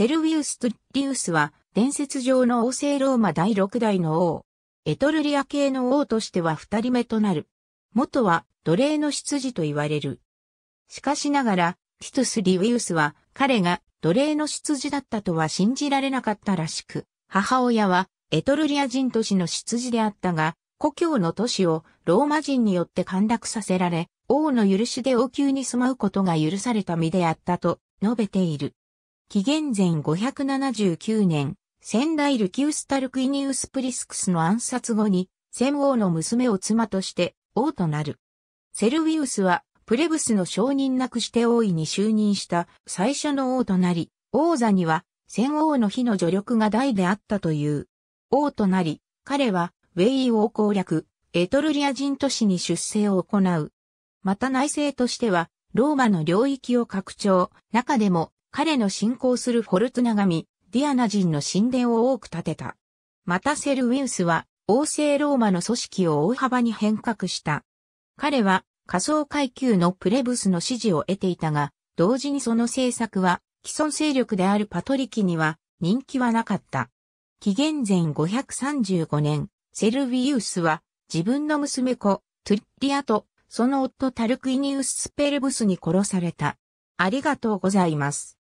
セルビウス・トゥッリウスは伝説上の王政ローマ第6代の王。エトルリア系の王としては二人目となる。元は奴隷の出自と言われる。しかしながら、ティトゥス・リウィウスは彼が奴隷の出自だったとは信じられなかったらしく、母親はエトルリア人都市の出自であったが、故郷の都市をローマ人によって陥落させられ、王の許しで王宮に住まうことが許された身であったと述べている。紀元前579年、先代ルキウスタルクイニウスプリスクスの暗殺後に、先王の娘を妻として王となる。セルビウスはプレブスの承認なくして王位に就任した最初の王となり、王座には先王の妃の助力が大であったという。王となり、彼はウェイイ攻略、エトルリア人都市に出征を行う。また内政としては、ローマの領域を拡張、中でも彼の信仰するフォルツナ神、ディアナ神の神殿を多く建てた。またセルウィウスは、王政ローマの組織を大幅に変革した。彼は仮想階級のプレブスの支持を得ていたが、同時にその政策は既存勢力であるパトリキには人気はなかった。紀元前535年、セルビウスは自分の娘子、トゥッリアとその夫タルクイニウス・スペルブスに殺された。ありがとうございます。